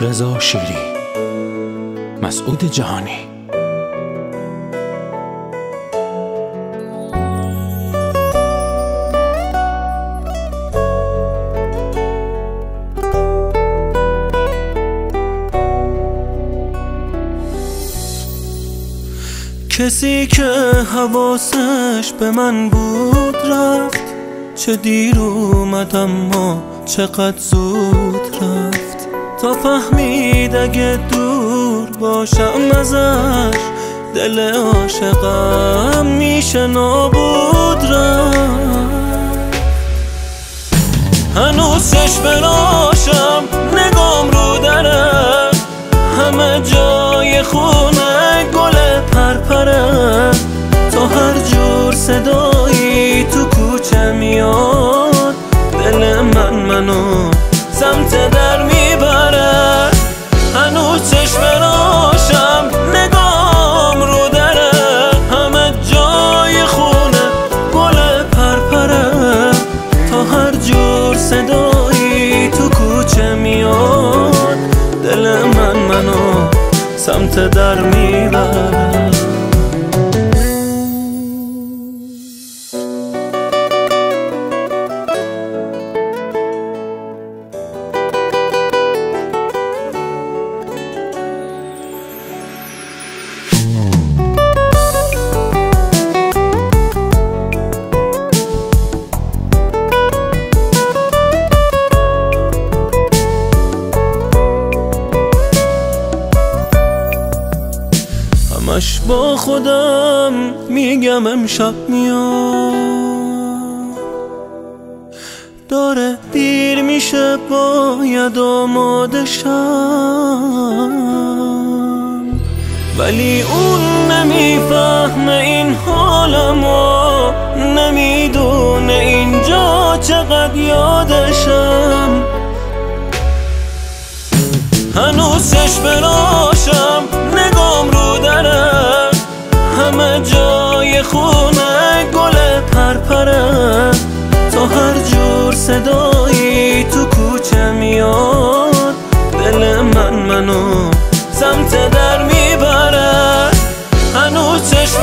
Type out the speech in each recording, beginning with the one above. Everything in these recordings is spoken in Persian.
رضا شیری. مسعود جهانی. کسی که حواسش به من بود رفت. چه دیر اومد اما چقدر زود رفت. فهمید اگه دور باشم ازش دل عاشقم میشه نابود رفت. هنوز چشم سمت در می‌بره همش با خودم میگم امشب میاد. داره دیر میشه باید آماده شم. ولی اون نمی‌فهمه این حالمو نمی‌دونه اینجا چقدر یادشم. هنوز چشم خونه گل پرپره. تا هر جور صدایی تو کوچه میاد. دل من منو سمت در می‌بره. هنوز چشم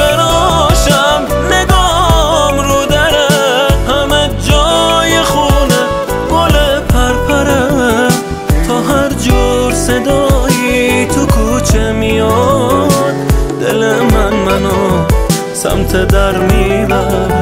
سمت در می‌بره